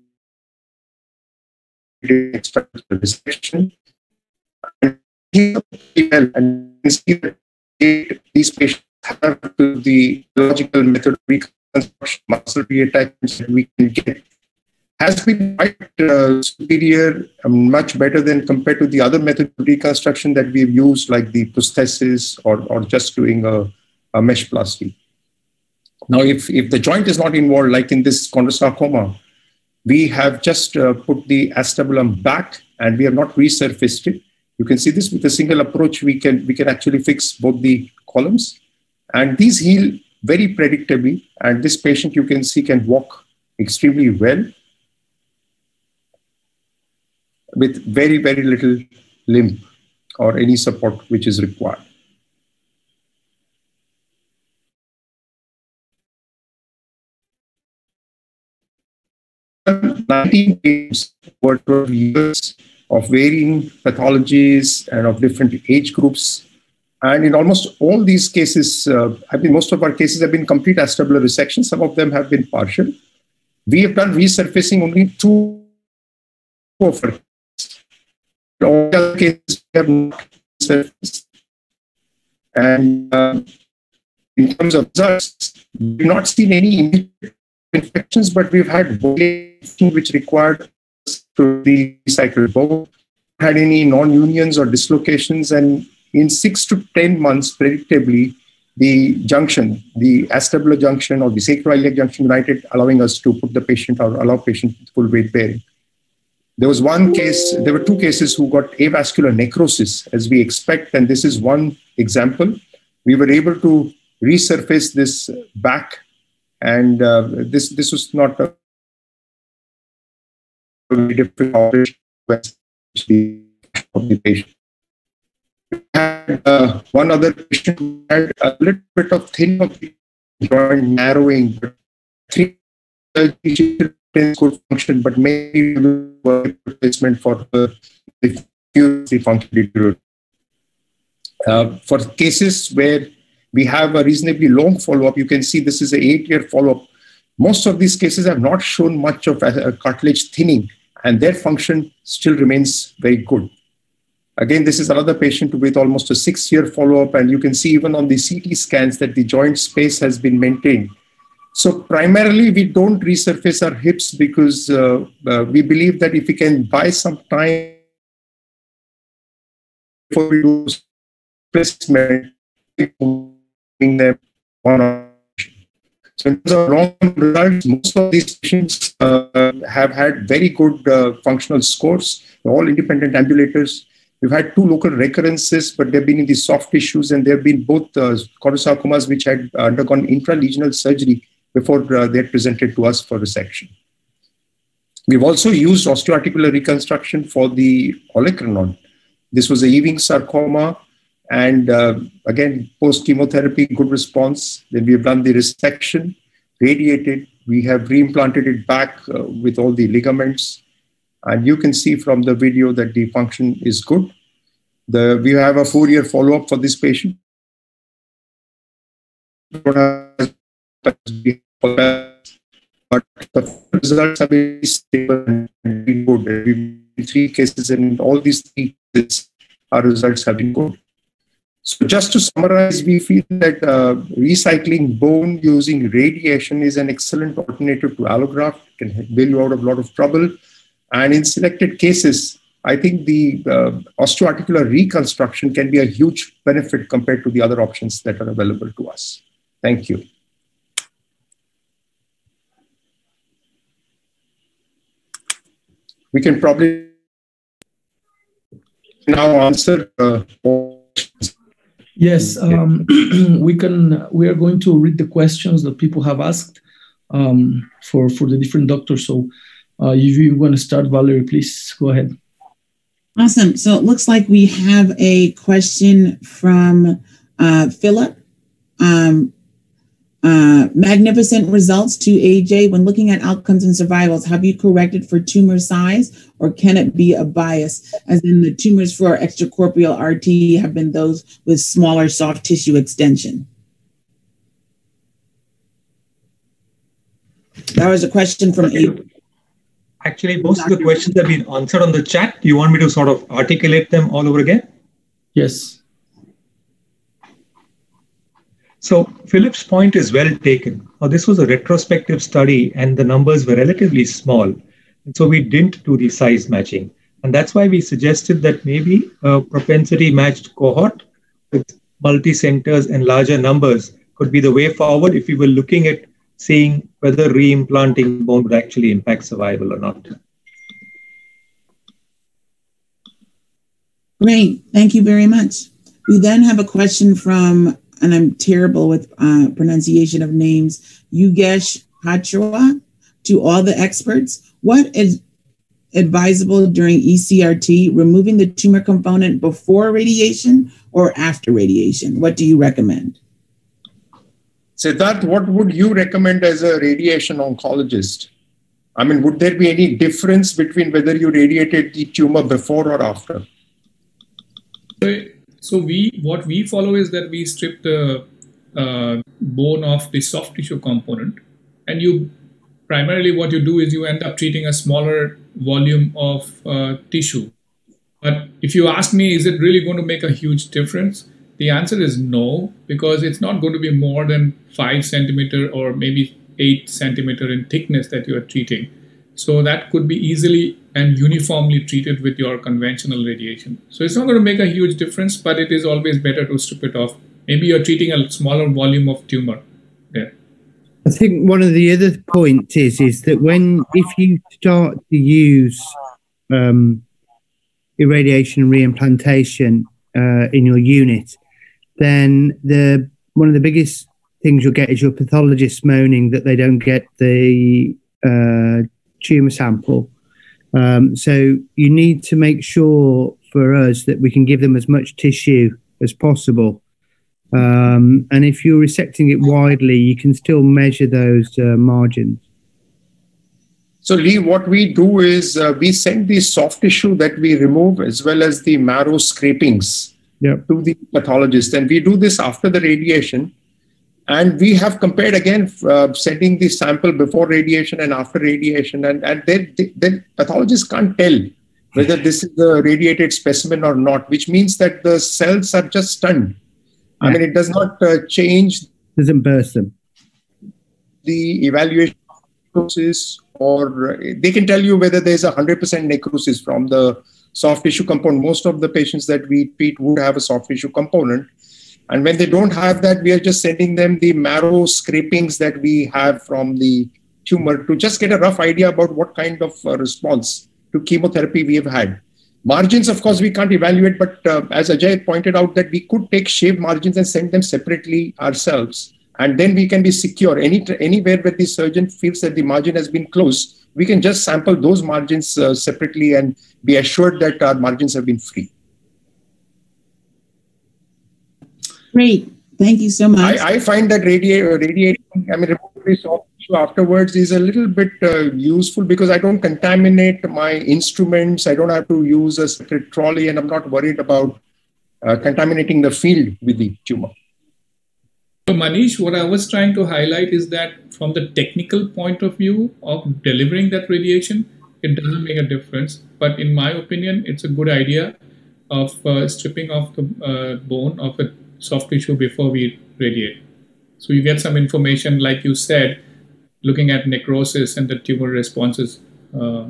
dissection. And these patients have to the logical method muscle reattachments that we can get has been quite uh, superior, um, much better than compared to the other method of reconstruction that we've used, like the prosthesis or, or just doing a, a mesh plasty. Now, if, if the joint is not involved, like in this chondrosarcoma, we have just uh, put the acetabulum back and we have not resurfaced it. You can see this with a single approach, we can, we can actually fix both the columns. And these heal very predictably. And this patient, you can see, can walk extremely well with very, very little limp or any support which is required. Nineteen years years of varying pathologies and of different age groups and in almost all these cases, uh, I mean, most of our cases have been complete acetabular resection. Some of them have been partial. We have done resurfacing only two of our all other cases have not resurfaced. And uh, in terms of results, we've not seen any infections, but we've had which required to be recycled bone, had any non-unions or dislocations, and in six to 10 months, predictably, the junction, the acetabular junction or the sacroiliac junction united, allowing us to put the patient or allow patient full weight bearing. There was one case, there were two cases who got avascular necrosis, as we expect, and this is one example. We were able to resurface this back, and uh, this this was not a very difficult operation of the patient had uh, one other patient who had a little bit of thin of joint narrowing, but three could function, but maybe replacement for the, the function uh, for cases where we have a reasonably long follow-up, you can see this is an eight-year follow-up. Most of these cases have not shown much of a, a cartilage thinning, and their function still remains very good. Again, this is another patient with almost a six year follow up, and you can see even on the CT scans that the joint space has been maintained. So, primarily, we don't resurface our hips because uh, uh, we believe that if we can buy some time before we do placement, them on so in terms of long results, most of these patients uh, have had very good uh, functional scores. All independent ambulators We've had two local recurrences, but they've been in the soft tissues, and there have been both uh, which had undergone intralesional surgery before uh, they had presented to us for resection. We've also used osteoarticular reconstruction for the olecranon. This was a Ewing sarcoma, and uh, again, post chemotherapy, good response. Then we have done the resection, radiated. We have reimplanted it back uh, with all the ligaments. And you can see from the video that the function is good. The, we have a four year follow up for this patient. But the results are very stable and good. Three cases, and all these three cases, our results have been good. So just to summarize, we feel that uh, recycling bone using radiation is an excellent alternative to allograft, It can bail you out of a lot of trouble. And in selected cases, I think the uh, osteoarticular reconstruction can be a huge benefit compared to the other options that are available to us. Thank you. We can probably now answer uh, Yes, um, [CLEARS THROAT] we can. We are going to read the questions that people have asked um, for for the different doctors. So, uh, if you want to start, Valerie, please go ahead. Awesome. So it looks like we have a question from uh, Philip. Um, uh, magnificent results to Ajay. When looking at outcomes and survivals, have you corrected for tumor size or can it be a bias? As in the tumors for extracorporeal RT have been those with smaller soft tissue extension. That was a question from April. Actually, most of the questions have been answered on the chat. Do you want me to sort of articulate them all over again? Yes. So Philip's point is well taken. Now, this was a retrospective study and the numbers were relatively small. And so we didn't do the size matching. And that's why we suggested that maybe a propensity matched cohort with multi centers and larger numbers could be the way forward if we were looking at seeing whether reimplanting bone would actually impact survival or not. Great. Thank you very much. We then have a question from and I'm terrible with uh, pronunciation of names, Yugesh Hachua, to all the experts. What is advisable during ECRT, removing the tumor component before radiation or after radiation? What do you recommend? Siddharth, what would you recommend as a radiation oncologist? I mean, would there be any difference between whether you radiated the tumor before or after? So we what we follow is that we strip the uh, bone of the soft tissue component, and you primarily what you do is you end up treating a smaller volume of uh, tissue. But if you ask me, is it really going to make a huge difference? The answer is no, because it's not going to be more than five centimeter or maybe eight centimeter in thickness that you are treating. So that could be easily and uniformly treated with your conventional radiation. So it's not going to make a huge difference, but it is always better to strip it off. Maybe you're treating a smaller volume of tumor there. I think one of the other points is is that when if you start to use um, irradiation and reimplantation uh, in your unit, then the one of the biggest things you'll get is your pathologist moaning that they don't get the uh, tumor sample. Um, so you need to make sure for us that we can give them as much tissue as possible. Um, and if you're resecting it widely, you can still measure those uh, margins. So, Lee, what we do is uh, we send the soft tissue that we remove as well as the marrow scrapings yep. to the pathologist. And we do this after the radiation. And we have compared again, uh, sending the sample before radiation and after radiation, and, and then pathologists can't tell whether this is a radiated specimen or not, which means that the cells are just stunned. I mean, it does not uh, change. Doesn't burst them. The evaluation necrosis, or they can tell you whether there's a 100% necrosis from the soft tissue component. Most of the patients that we treat would have a soft tissue component and when they don't have that, we are just sending them the marrow scrapings that we have from the tumor to just get a rough idea about what kind of uh, response to chemotherapy we have had. Margins, of course, we can't evaluate, but uh, as Ajay pointed out, that we could take shave margins and send them separately ourselves. And then we can be secure. Any, anywhere where the surgeon feels that the margin has been closed, we can just sample those margins uh, separately and be assured that our margins have been free. Great. Thank you so much. I, I find that radiating, radiating I mean, soft tissue afterwards is a little bit uh, useful because I don't contaminate my instruments. I don't have to use a separate trolley, and I'm not worried about uh, contaminating the field with the tumor. So, Manish, what I was trying to highlight is that from the technical point of view of delivering that radiation, it doesn't make a difference. But in my opinion, it's a good idea of uh, stripping off the uh, bone of a soft tissue before we radiate. So you get some information, like you said, looking at necrosis and the tumor responses uh,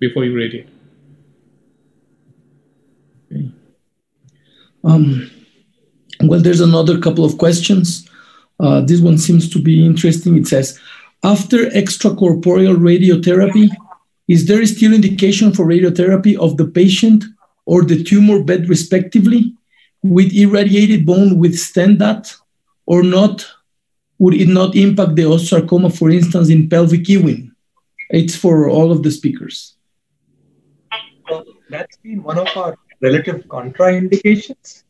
before you radiate. Okay. Um, well, there's another couple of questions. Uh, this one seems to be interesting. It says, after extracorporeal radiotherapy, is there still indication for radiotherapy of the patient or the tumor bed respectively? With irradiated bone withstand that or not? Would it not impact the osteosarcoma, for instance, in pelvic Ewing? It's for all of the speakers. Well, that's been one of our relative contraindications,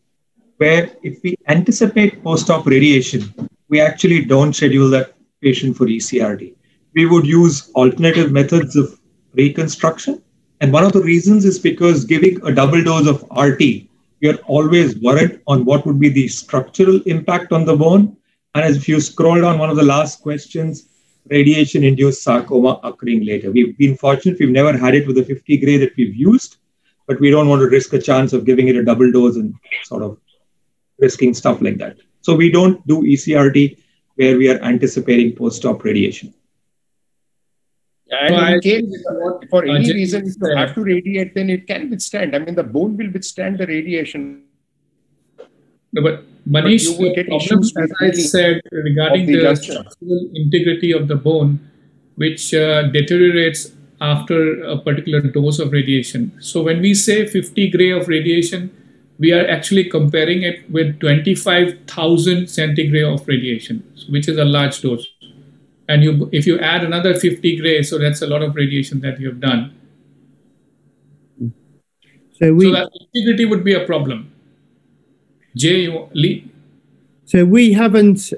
where if we anticipate post-op radiation, we actually don't schedule that patient for ECRT. We would use alternative methods of reconstruction. And one of the reasons is because giving a double dose of RT we are always worried on what would be the structural impact on the bone. And as if you scroll down one of the last questions, radiation induced sarcoma occurring later. We've been fortunate, we've never had it with the 50 gray that we've used, but we don't want to risk a chance of giving it a double dose and sort of risking stuff like that. So we don't do ECRT where we are anticipating post-op radiation. And well, in case for any reason if you have to radiate, then it can withstand. I mean, the bone will withstand the radiation. No, but Manish, but the problem, as I said, regarding the, the structural integrity of the bone, which uh, deteriorates after a particular dose of radiation. So when we say 50 gray of radiation, we are actually comparing it with 25,000 centigray of radiation, which is a large dose. And you if you add another 50 gray so that's a lot of radiation that you have done. So, we, so that integrity would be a problem. Jay lee so we haven't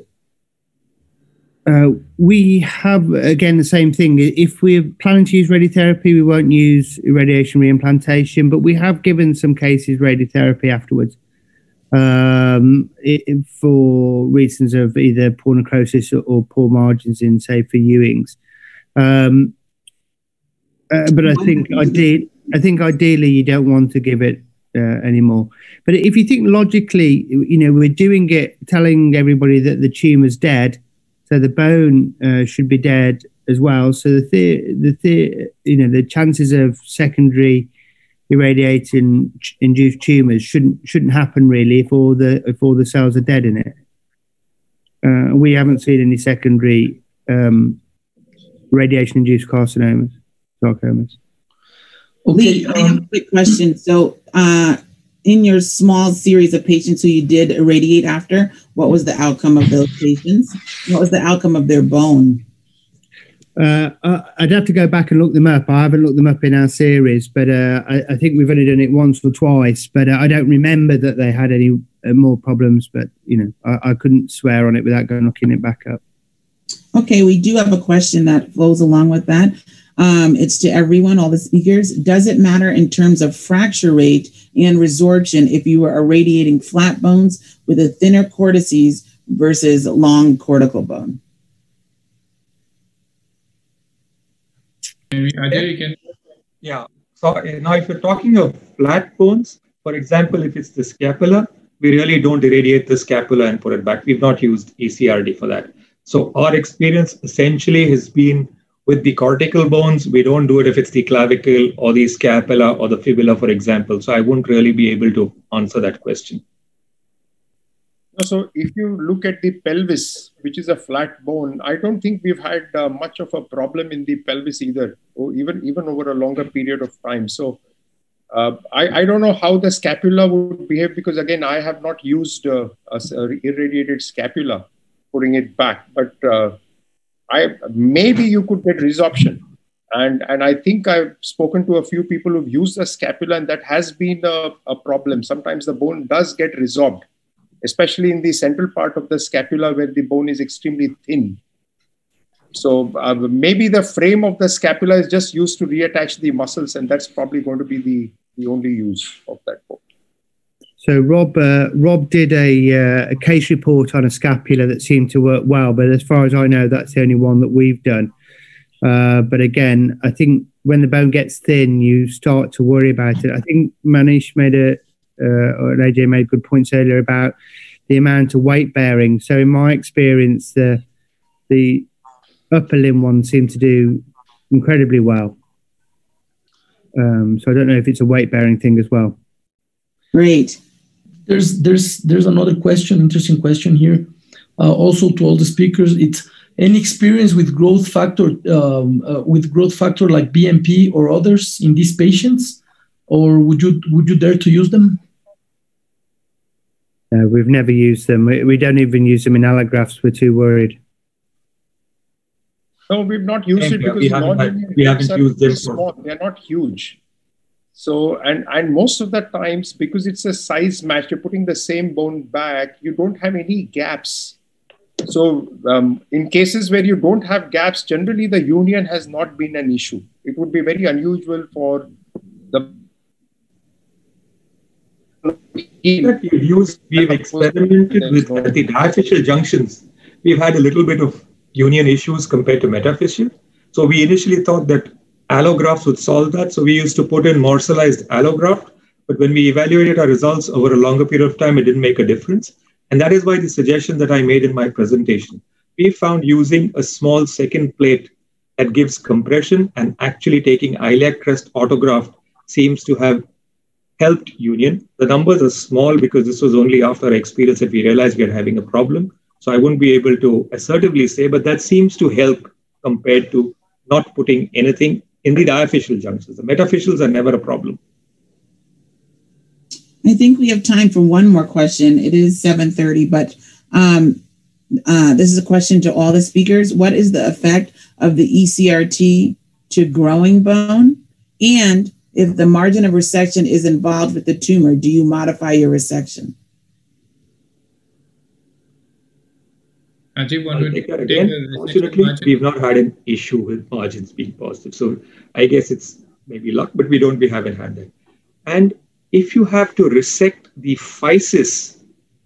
uh, we have again the same thing. If we're planning to use radiotherapy, we won't use radiation reimplantation, but we have given some cases radiotherapy afterwards um, it, for reasons of either poor necrosis or, or, poor margins in, say, for Ewings. Um, uh, but I think I did. I think ideally you don't want to give it uh, anymore. But if you think logically, you know, we're doing it, telling everybody that the tumor's dead, so the bone uh, should be dead as well. So the the, the, the you know the chances of secondary irradiating induced tumors shouldn't shouldn't happen really if all the if all the cells are dead in it. Uh, we haven't seen any secondary um, radiation induced carcinomas, sarcomas. Okay, um, I have a quick question. So, uh, in your small series of patients who you did irradiate after, what was the outcome of those patients? What was the outcome of their bone? Uh, I'd have to go back and look them up. I haven't looked them up in our series, but uh, I, I, think we've only done it once or twice. But uh, I don't remember that they had any uh, more problems. But you know, I, I, couldn't swear on it without going looking it back up. Okay, we do have a question that flows along with that. Um, it's to everyone, all the speakers. Does it matter in terms of fracture rate and resorption if you were irradiating flat bones with a thinner cortices versus long cortical bone? Yeah. So eh, now, if you're talking of flat bones, for example, if it's the scapula, we really don't irradiate the scapula and put it back. We've not used ECRT for that. So our experience essentially has been with the cortical bones. We don't do it if it's the clavicle or the scapula or the fibula, for example. So I wouldn't really be able to answer that question. So if you look at the pelvis, which is a flat bone, I don't think we've had uh, much of a problem in the pelvis either, or even even over a longer period of time. So uh, I, I don't know how the scapula would behave because again I have not used uh, a, a irradiated scapula putting it back but uh, I maybe you could get resorption. And and I think I've spoken to a few people who've used the scapula and that has been a, a problem. Sometimes the bone does get resorbed especially in the central part of the scapula where the bone is extremely thin. So uh, maybe the frame of the scapula is just used to reattach the muscles, and that's probably going to be the, the only use of that bone. So Rob, uh, Rob did a, uh, a case report on a scapula that seemed to work well, but as far as I know, that's the only one that we've done. Uh, but again, I think when the bone gets thin, you start to worry about it. I think Manish made a, uh, or Ajay made good points earlier about the amount of weight bearing. So in my experience, the the upper limb ones seem to do incredibly well. Um, so I don't know if it's a weight bearing thing as well. Great. There's there's there's another question, interesting question here. Uh, also to all the speakers, it's any experience with growth factor um, uh, with growth factor like BMP or others in these patients, or would you would you dare to use them? Uh, we've never used them. We, we don't even use them in allografts. We're too worried. No, we've not used Same it because We haven't had- we haven't used them for- small. They're not huge. So and and most of the times because it's a size match, you're putting the same bone back. You don't have any gaps. So um, in cases where you don't have gaps, generally the union has not been an issue. It would be very unusual for the that we've used, we've experimented with at the diaphyseal junctions. We've had a little bit of union issues compared to metaphyseal. So we initially thought that allografts would solve that. So we used to put in morselized allograft. But when we evaluated our results over a longer period of time, it didn't make a difference. And that is why the suggestion that I made in my presentation. We found using a small second plate that gives compression and actually taking iliac crest autograft seems to have helped union. The numbers are small because this was only after our experience that we realized we are having a problem. So I wouldn't be able to assertively say, but that seems to help compared to not putting anything in the diaphyseal junctions. The metaphyseals are never a problem. I think we have time for one more question. It is 7:30, but um, uh, this is a question to all the speakers. What is the effect of the ECRT to growing bone? And if the margin of resection is involved with the tumor, do you modify your resection? Ajib, want I'll to take that again. Fortunately, we've not had an issue with margins being positive. So I guess it's maybe luck, but we don't we haven't had that. And if you have to resect the physis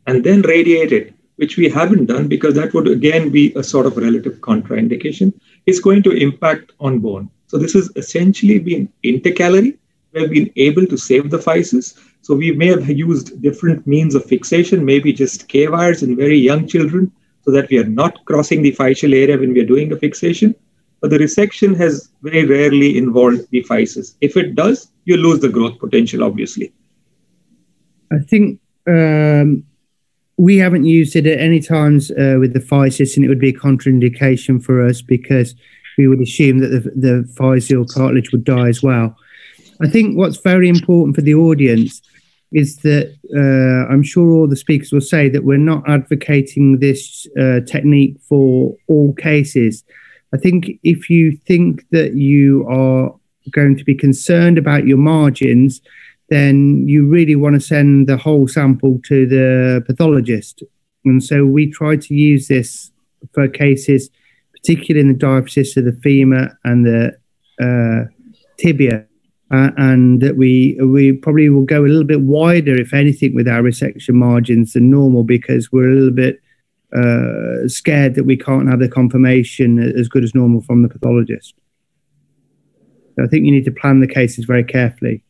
and then radiate it, which we haven't done because that would again be a sort of relative contraindication, it's going to impact on bone. So this has essentially been intercalary. We've been able to save the physis. So we may have used different means of fixation, maybe just K wires in very young children, so that we are not crossing the physeal area when we are doing a fixation. But the resection has very rarely involved the physis. If it does, you lose the growth potential, obviously. I think um, we haven't used it at any times uh, with the physis, and it would be a contraindication for us because we would assume that the, the physeal cartilage would die as well. I think what's very important for the audience is that uh, I'm sure all the speakers will say that we're not advocating this uh, technique for all cases. I think if you think that you are going to be concerned about your margins, then you really want to send the whole sample to the pathologist. And so we try to use this for cases, particularly in the diaphysis of the femur and the uh, tibia. Uh, and that we we probably will go a little bit wider, if anything, with our resection margins than normal because we're a little bit uh, scared that we can't have the confirmation as good as normal from the pathologist. So I think you need to plan the cases very carefully.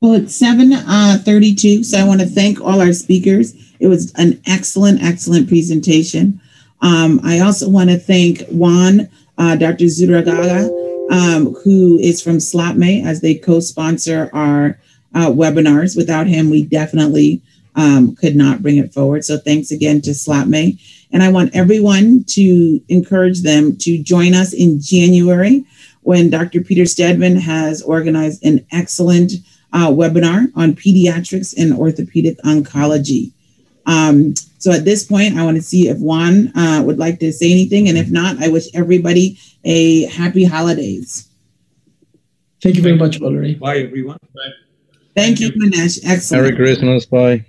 Well, it's seven uh, thirty-two. So I want to thank all our speakers. It was an excellent, excellent presentation. Um, I also want to thank Juan, uh, Dr. Zuragaga, um, who is from SLAPME, as they co-sponsor our uh, webinars. Without him, we definitely um, could not bring it forward. So thanks again to SLAPME. And I want everyone to encourage them to join us in January when Dr. Peter Stedman has organized an excellent uh, webinar on pediatrics and orthopedic oncology. Um, so at this point, I want to see if Juan uh, would like to say anything. And if not, I wish everybody a happy holidays. Thank you very much, Valerie. Bye, everyone. Bye. Thank, you, Manish. Excellent. Merry Christmas. Bye.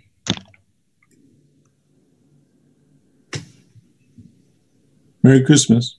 Merry Christmas.